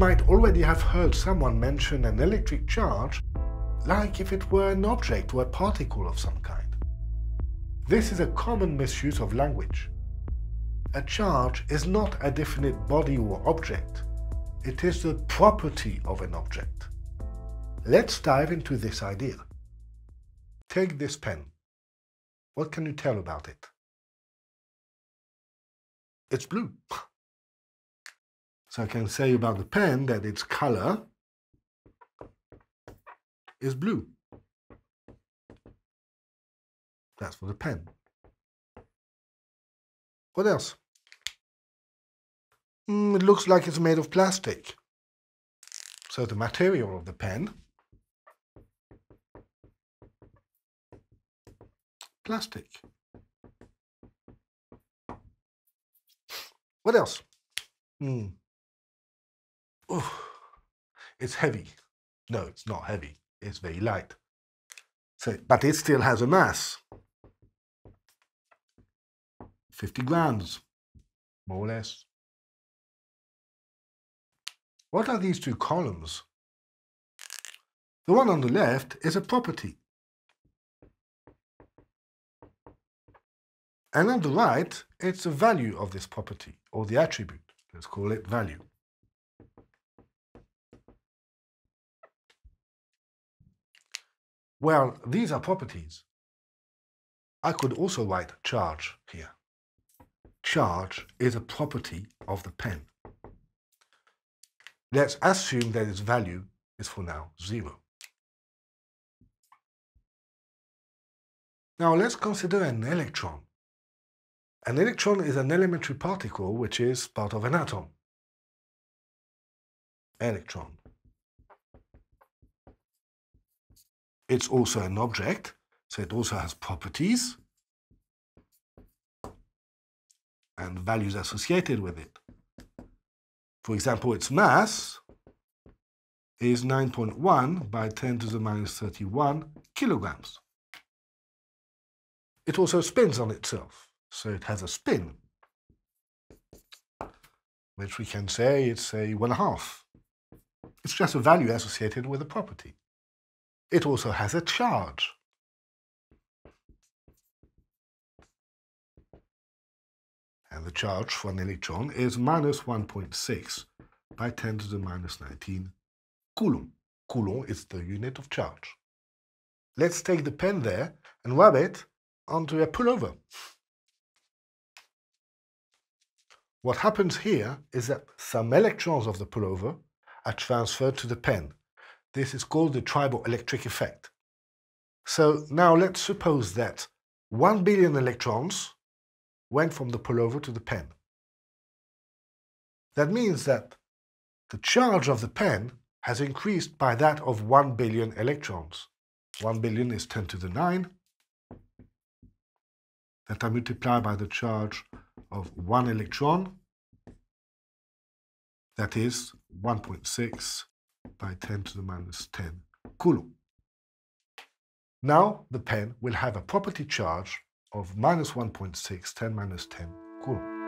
might already have heard someone mention an electric charge like if it were an object or a particle of some kind. This is a common misuse of language. A charge is not a definite body or object. It is the property of an object. Let's dive into this idea. Take this pen. What can you tell about it? It's blue. So I can say about the pen that its color is blue. That's for the pen. What else? Mm, it looks like it's made of plastic. So the material of the pen, plastic. What else? Mm. It's heavy. No, it's not heavy. It's very light. So, but it still has a mass. 50 grams, more or less. What are these two columns? The one on the left is a property. And on the right, it's the value of this property, or the attribute. Let's call it value. Well, these are properties. I could also write charge here. Charge is a property of the pen. Let's assume that its value is for now zero. Now let's consider an electron. An electron is an elementary particle which is part of an atom. Electron. It's also an object, so it also has properties and values associated with it. For example, its mass is 9.1 by 10 to the minus 31 kilograms. It also spins on itself, so it has a spin, which we can say it's a one half. It's just a value associated with a property. It also has a charge. And the charge for an electron is minus 1.6 by 10 to the minus 19 coulomb. Coulomb is the unit of charge. Let's take the pen there and rub it onto a pullover. What happens here is that some electrons of the pullover are transferred to the pen this is called the triboelectric effect. So now let's suppose that 1 billion electrons went from the pullover to the pen. That means that the charge of the pen has increased by that of 1 billion electrons. 1 billion is 10 to the 9. That I multiply by the charge of one electron. That is 1.6 by 10 to the minus 10 coulomb. Now the pen will have a property charge of minus 1.6, 10 minus 10 coulomb.